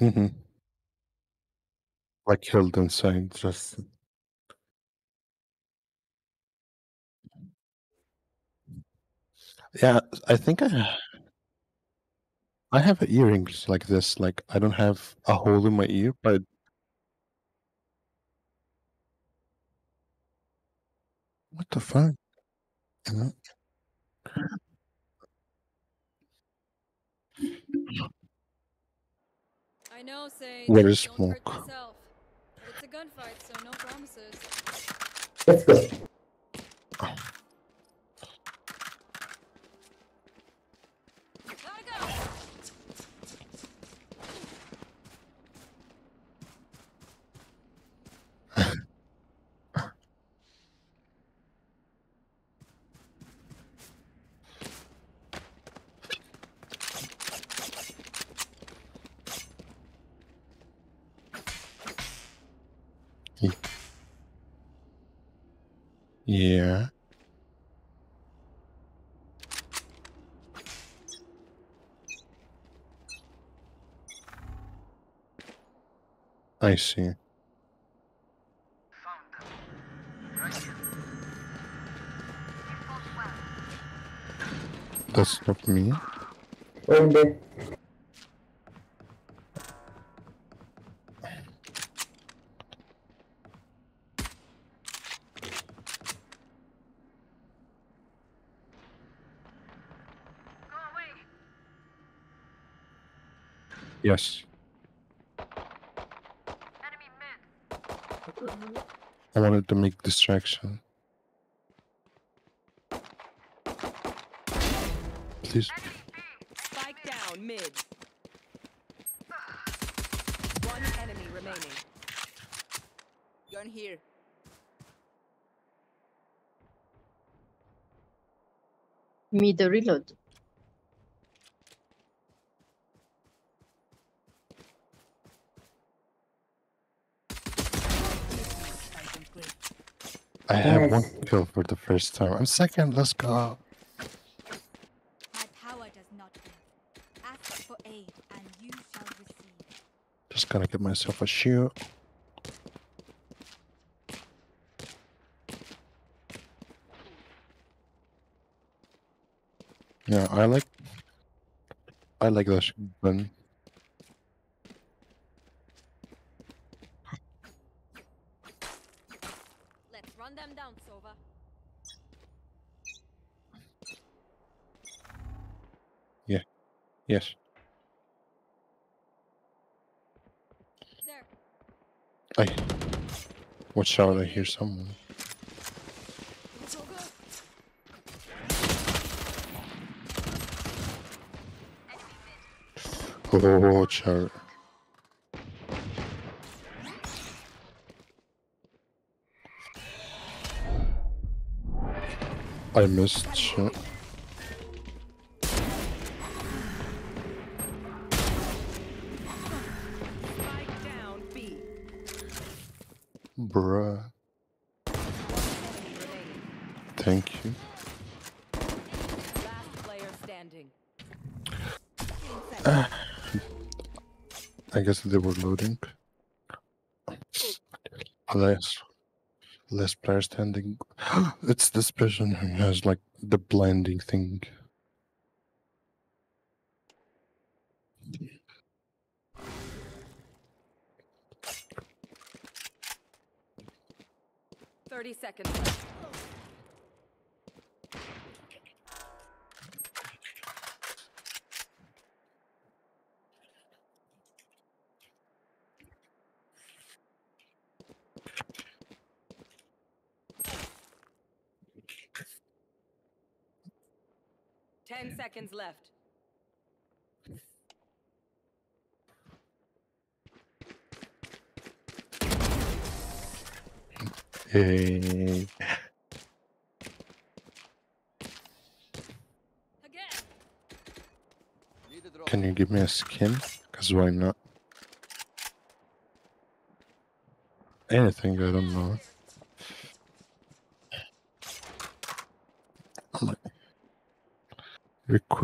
Mm-hmm. Like held inside, just yeah. I think I I have earrings like this. Like I don't have a hole in my ear, but what the fuck? You know? I know, Sage. Where is Don't smoke? it's a gunfight, so no promises. Let's go. Gotta go. Yeah. I see. That's not me. One. Yes. I wanted to make distraction. Please. Spike down mid. One enemy remaining. Gun here. Me the reload. I have one kill for the first time. I'm second. Let's go. My power does not end. Ask for aid, and you shall receive. Just gonna get myself a shield. Yeah, I like. I like that gun. Let's run them down, Sova. Yes. There. I. Watch out! I hear someone. Oh, watch out! I missed shit. Guess they were loading. Less, less players standing. it's this person who has like the blinding thing. Thirty seconds left. Ten seconds left. Hey, Again. can you give me a skin? Cause why not? Anything, I don't know.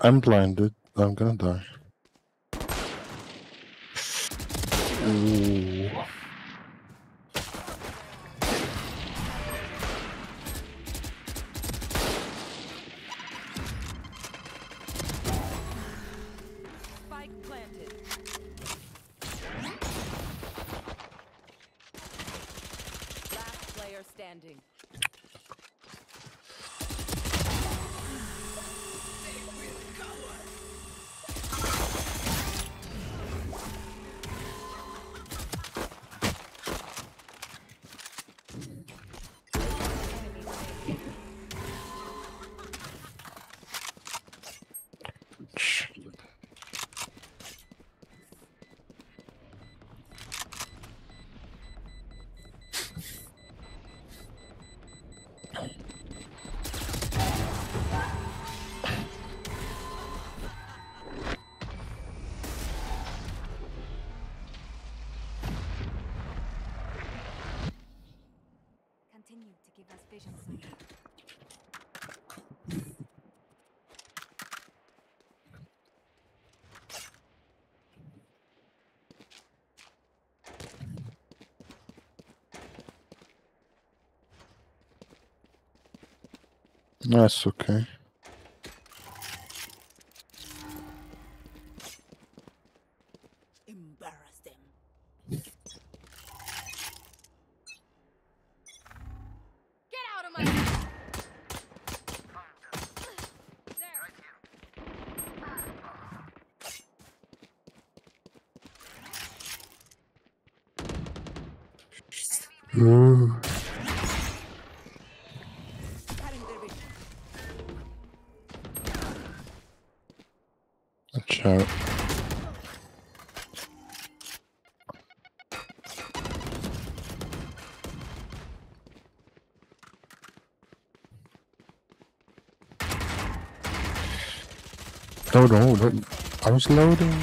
I'm blinded. I'm gonna die. That's okay. Embarrass them. Get out of my There. Ooh. Cutting their vision. Watch out. No. I was loading.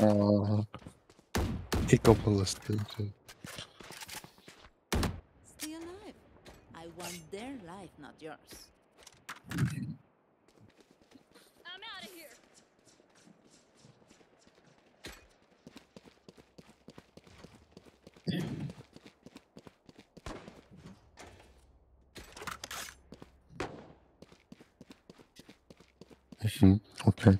Oh. Uh, hiccup ballistic. Stay alive. I want their life, not yours. I'm out of here. Mhm, Okay.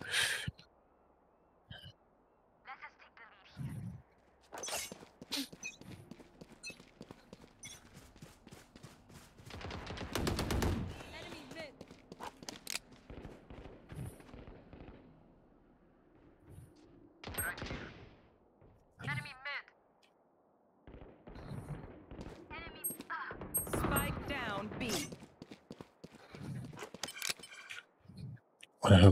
Enemy mid. Spike down B.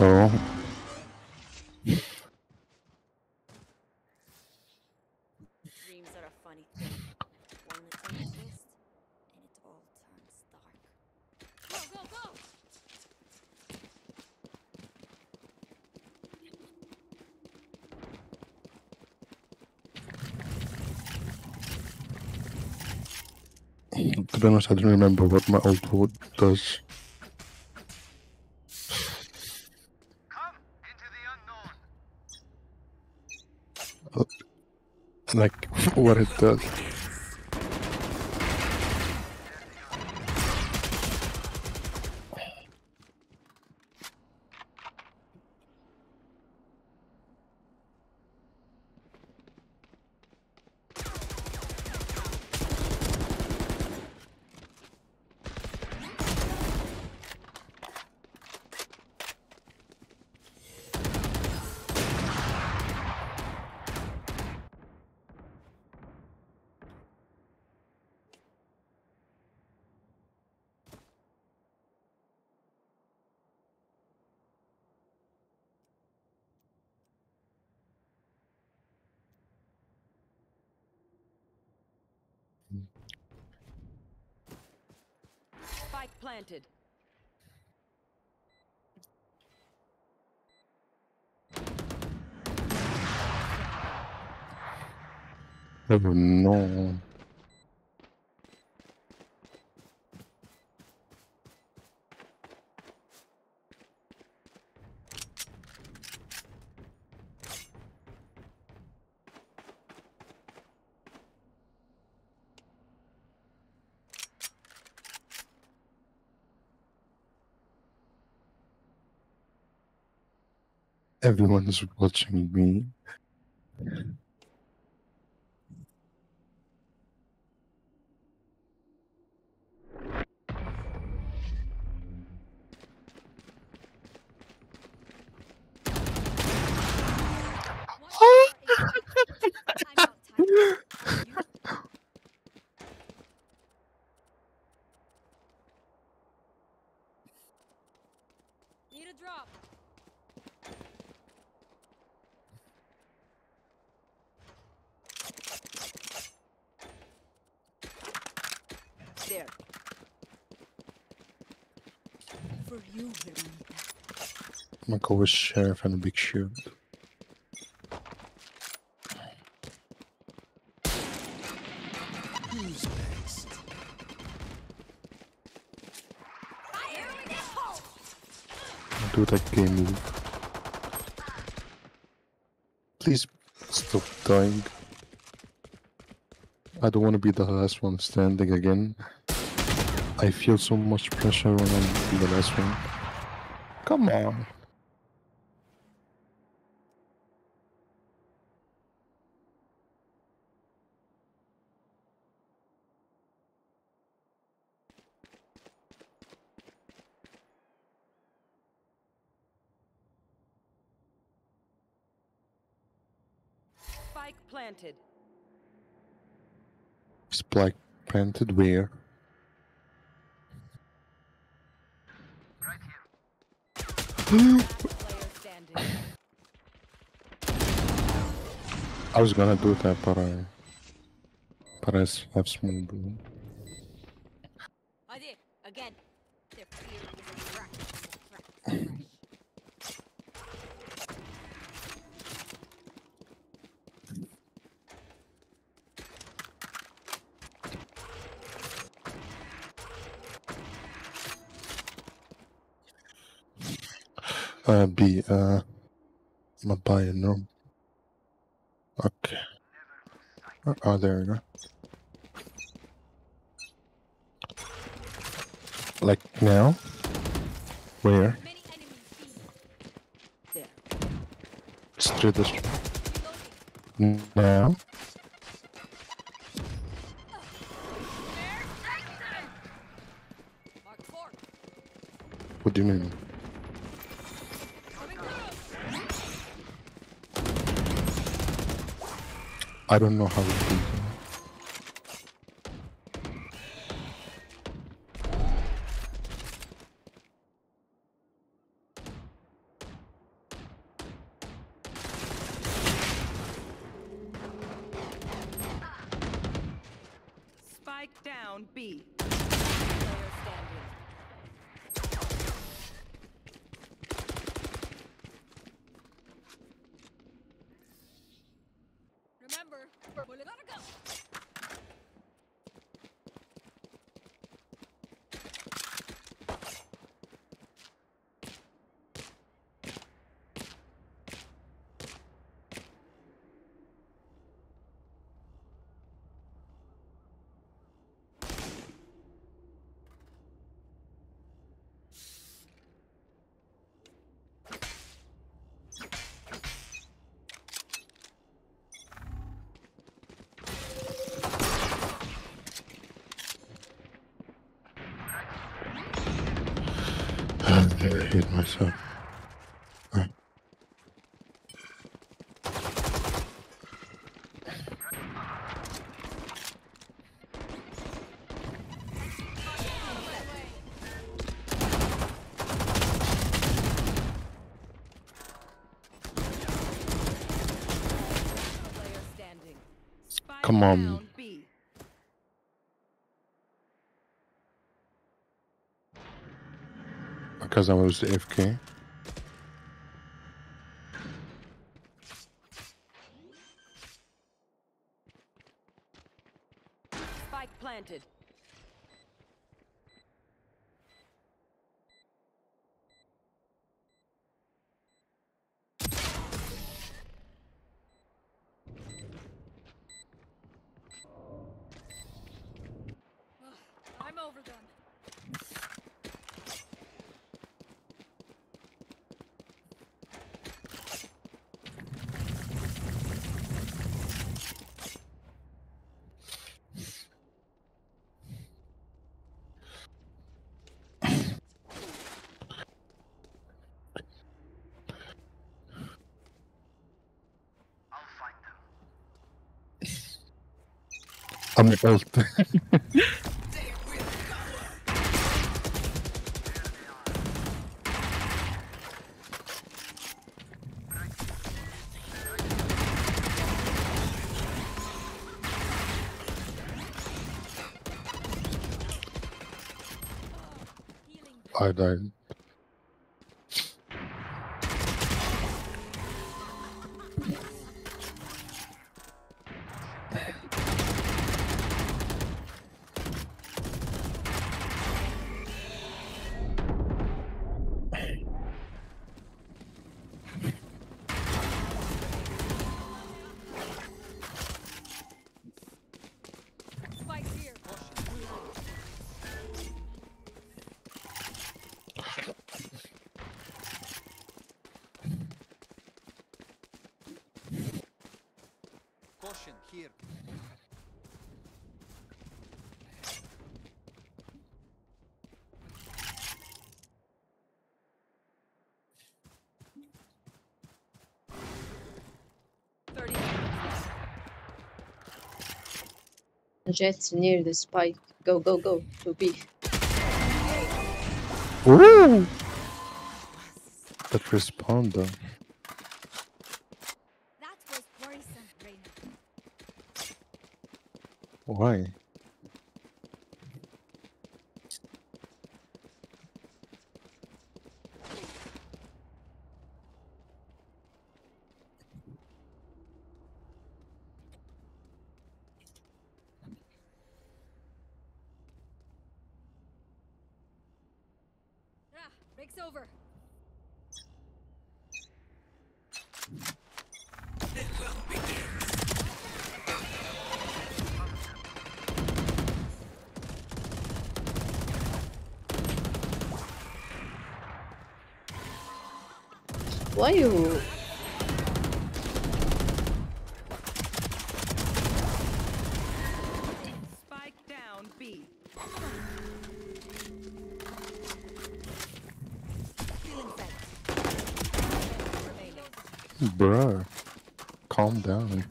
Oh. go. To be honest, I don't remember what my old would does. Like what it does. Spike planted. Oh no. Everyone is watching me. What are you- I'm not tired. Are you? Need a drop. There. For you. I'm gonna go with Sheriff and a big shield. Do that game move. Please stop dying. I don't want to be the last one standing again. I feel so much pressure when I'm the last one. Come on. Spike planted. Spike planted where? Last player standing. I was gonna do that, but I. But I have small boom. Hadi, again. Their fear is a crack in the crack. Uh, B, uh. I'm a no. Okay. Oh, there we go. Like now? Where? B. This. Now? What do you mean? I don't know how do that. Spike down B. Last player standing. Remember, we're gonna go. I hate myself. Come on. down B. Because I was AFK. Spike planted. I'm over them. I'm ult. I. Caution here. Thirty seconds left. Jett's near the spike. Go, go, go. To B. Ooh! That respawn though. That was worrisome, Reyna. Why? Why you? Spike down B. Remaining. Bruh. Calm down.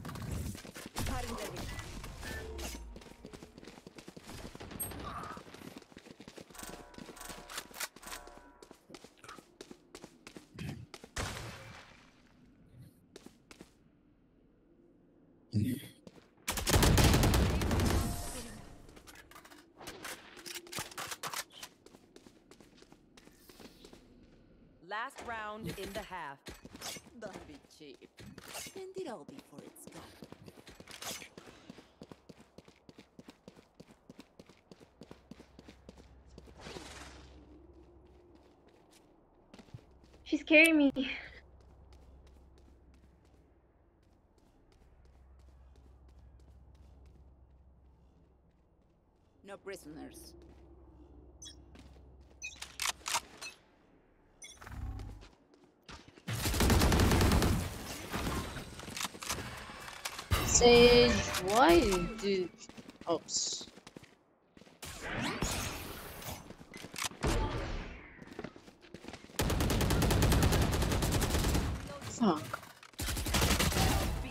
Last round in the half. Don't be cheap. Spend it all before it's gone. She's carrying me. No prisoners. Sage, why do? Oops. Fuck. B.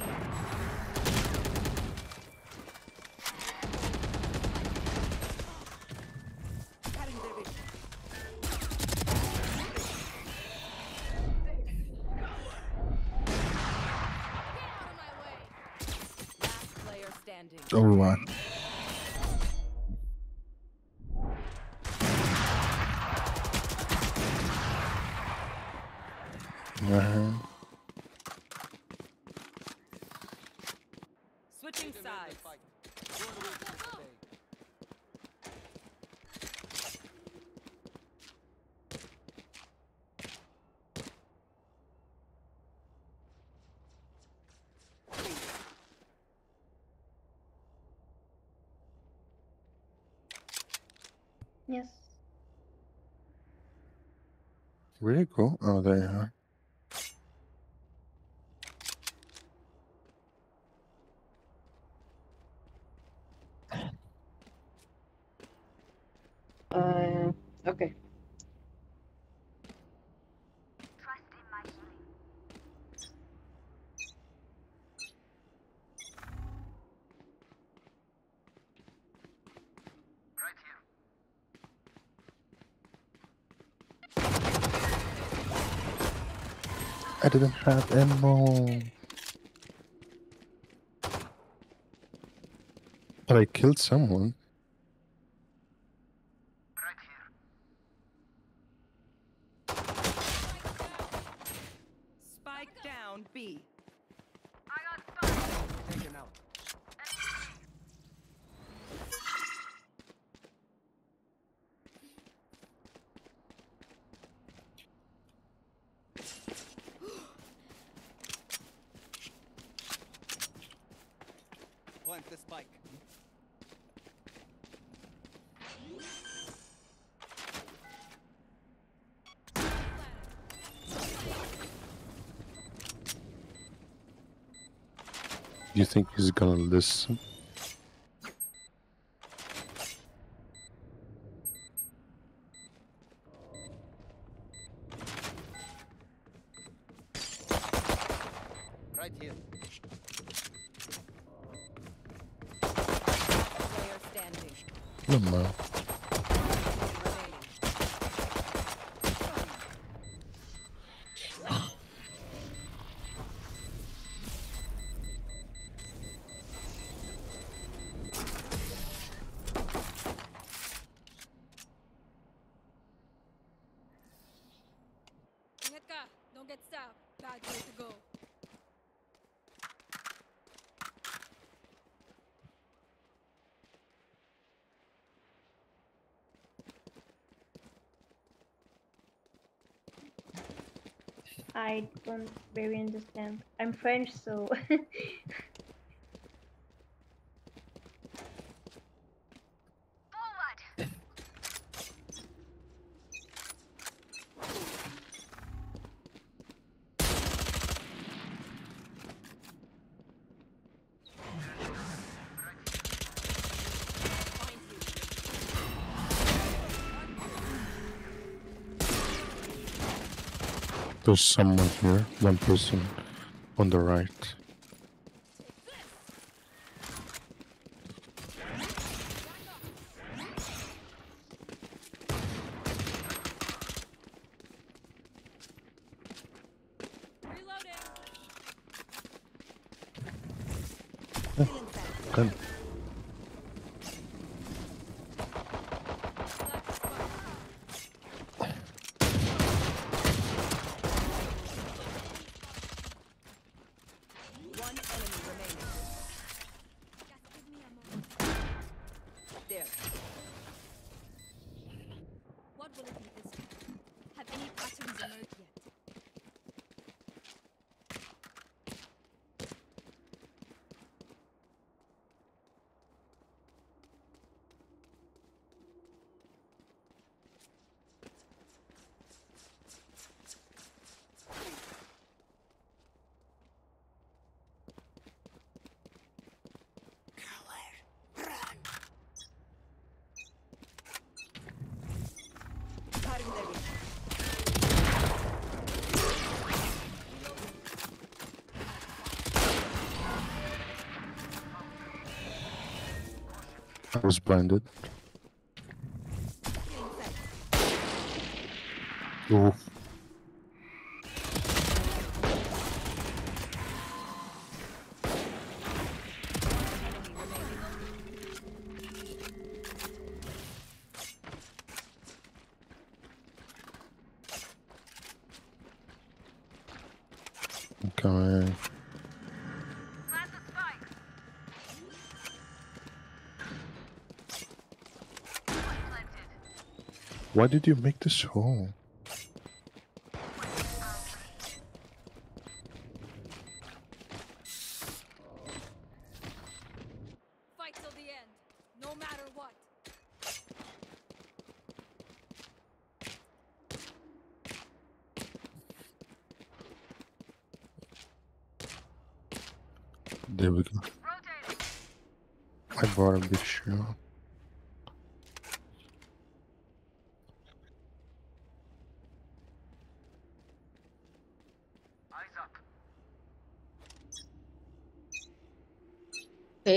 Last player standing. Oh my. Uh-huh. Switching sides. Yes. You go? Oh, there you are. Uh, okay. Didn't have ammo. But I killed someone. Spike down B. Taken out. Plant the spike. You think he's gonna listen? Right here. Player standing. No, don't very understand. I'm French, so There's someone here. One person on the right. Reloading. Gun. One enemy remaining. Just give me a moment. There. What will it be this time? Have any patterns emerged yet? I was blinded. Ooh. Why did you make this hole? Fight till the end, no matter what. There we go. I bought a big shoe.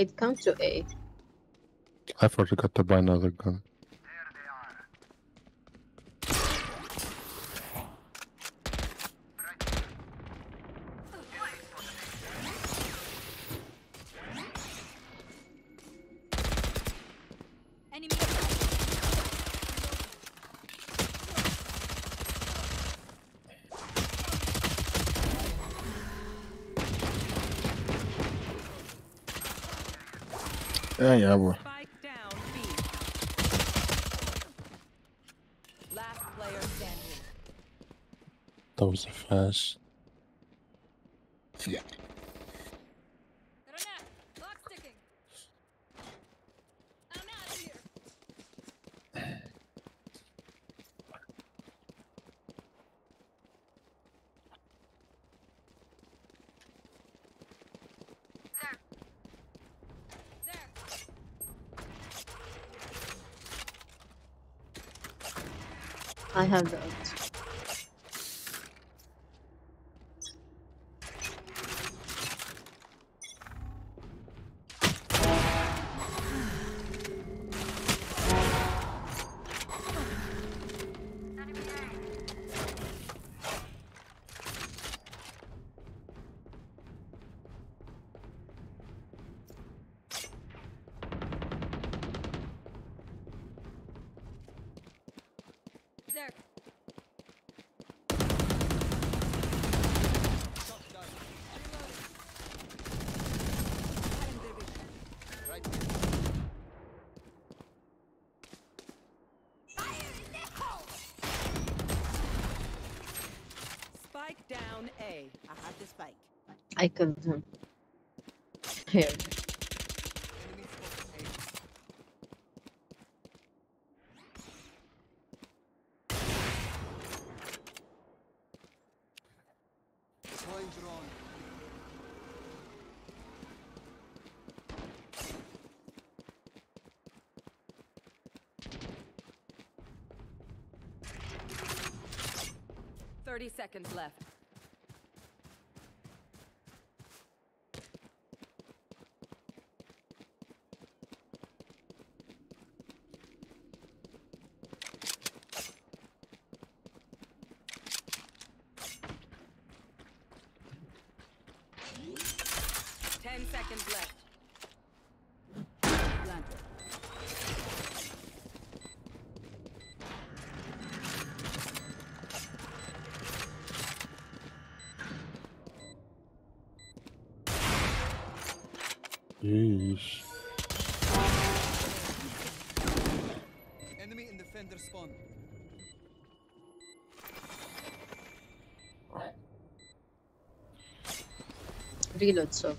Eight, come to eight. I forgot to buy another gun. Yeah, yeah, bro. Spike down B. Last player standing. That was a fast. Grenade! Clock ticking! I'm out of here! There! I have the I killed him. Um, here. Enemy spotted A. Deploying drone. Thirty seconds left. Ten seconds left. Planted. Jeez. Enemy in defender spawn. Reload so.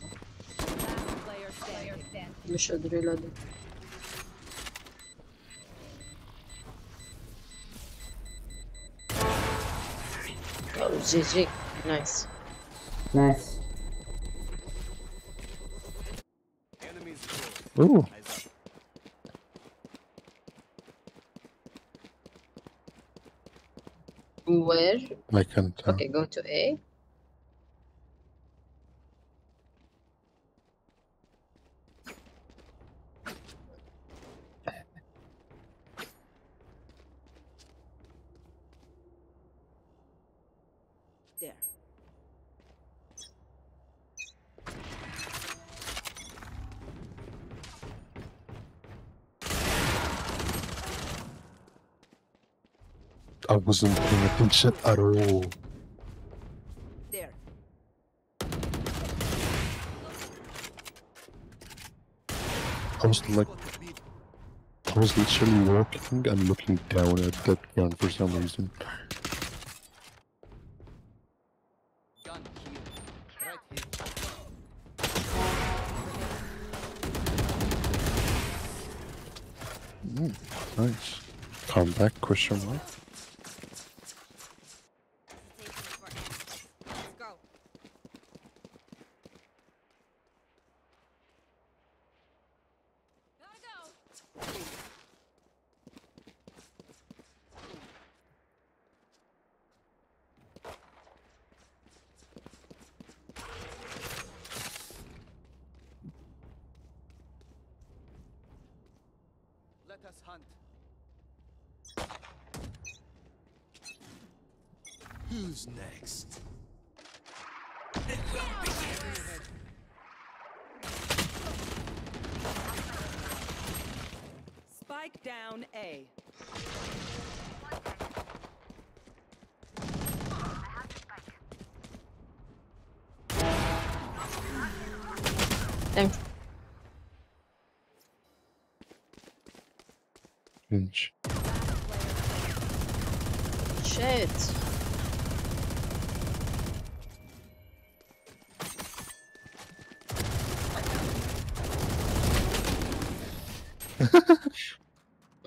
Last player standing. You should reload it. Oh, GG. Nice. Nice. Ooh, Where? I can't tell. Okay, go to A. I wasn't paying attention at all. There. I was like, I was literally walking and looking down at that gun for some reason. Hmm, nice. Come back, question mark. Thanks. Inch. Shit.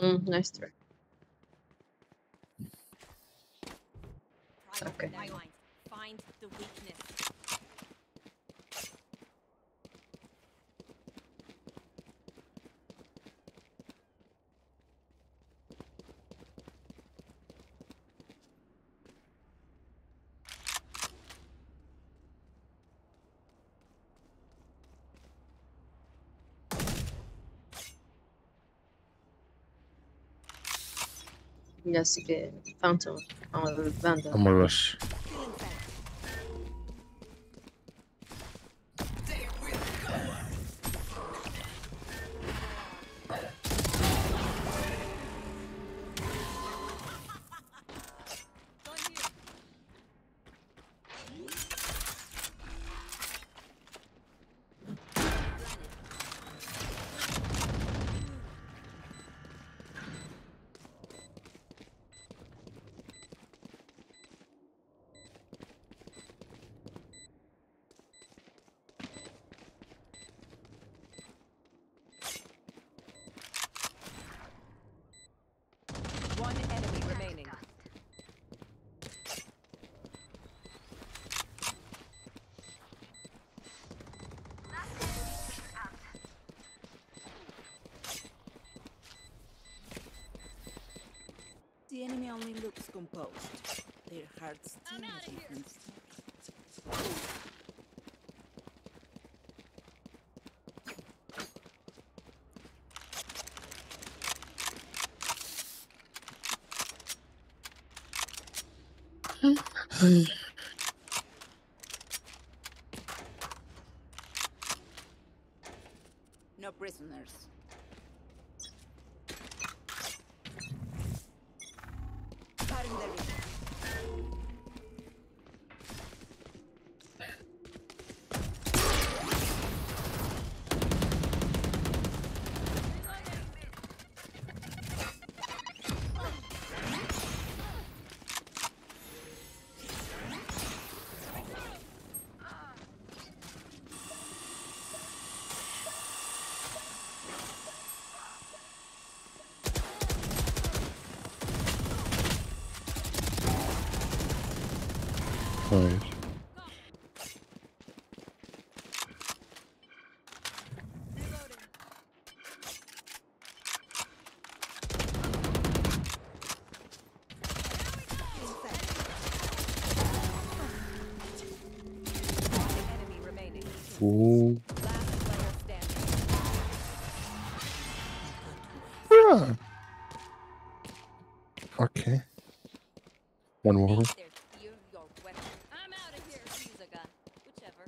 mm, nice try. Try Okay. Yes, que Phantom on the. The enemy only looks composed. Their hearts still a different hmm? Hmm. Standing. Yeah. Okay. One more. There's fear your weapon. I'm out of here. Use a gun. Whichever.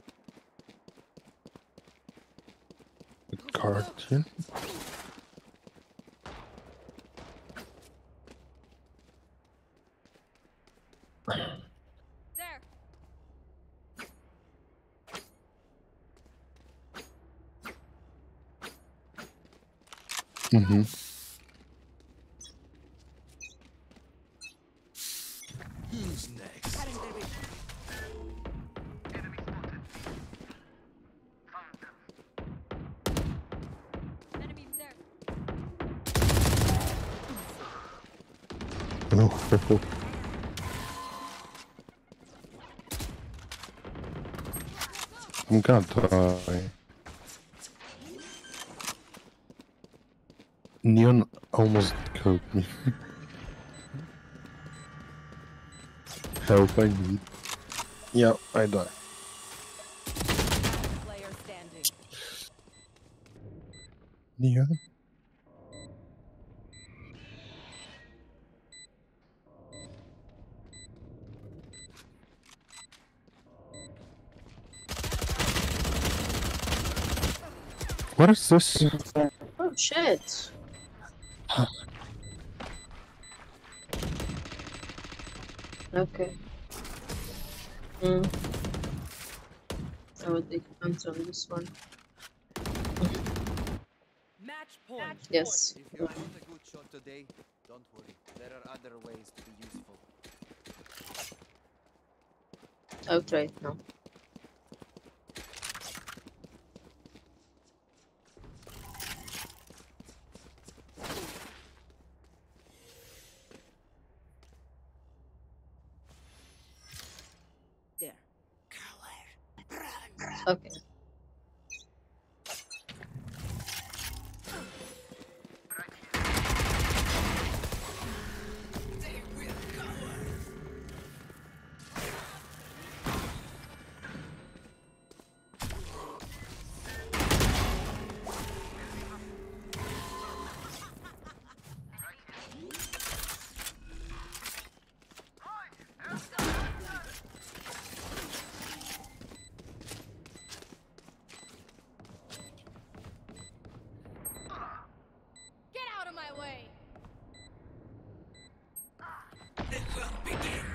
Good cartoon. There. Mm-hmm. Who's next? Cutting their vision. Enemies there. Oh. I'm gonna die. Neon almost killed me. Help I need. Yeah, I die. Player standing. Neon? What is this? Oh shit. Okay. Hmm. I would take points on this one. Match point. Yes. If you're not a good shot today, don't worry. There are other ways to be useful. I'll try it now. Okay. Coming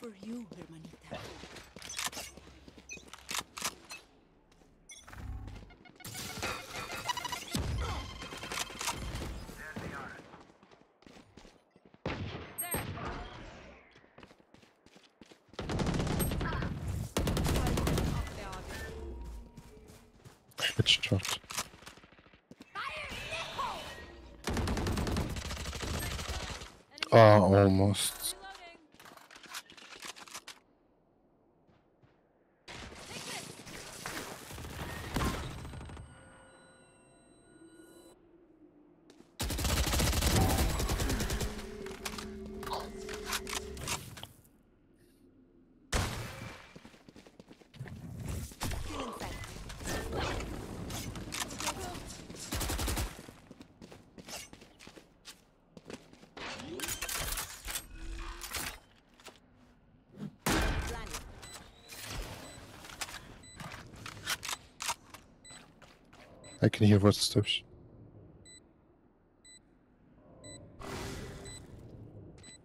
For you, hermanita. There. Headshot. Ah, almost. I can hear footsteps.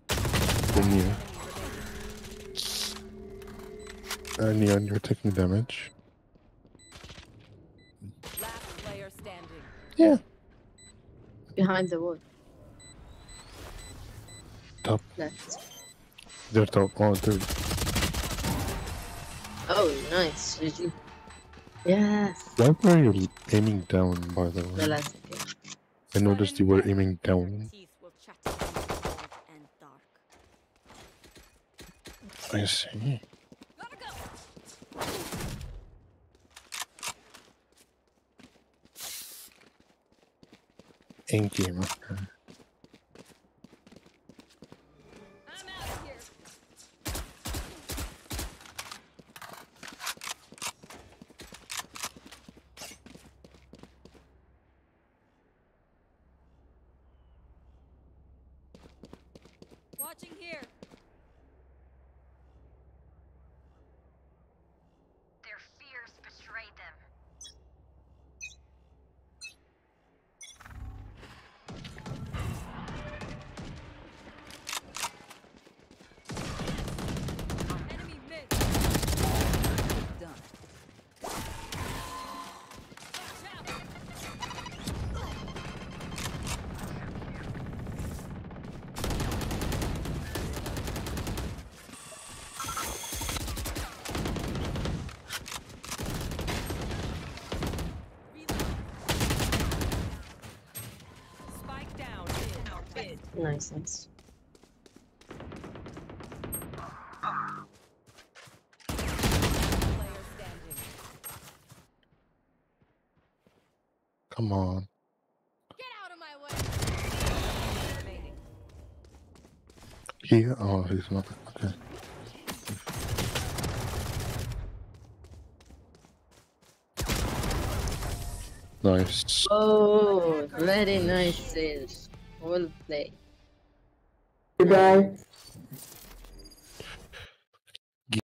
They're near. Uh, Neon, you're taking damage. Last player standing. Yeah. Behind the wall. Top. Left. They're top. Oh, they're. Oh, nice. GG. Yes. Why were you aiming down, by the way. I noticed you were aiming down. I see. In game, okay. Watching here. Mid. Mid. Nice, nice. Come on. Get out of my way. Here? Oh, he's not. Okay. Nice. Oh, very nice save. Well played. Goodbye.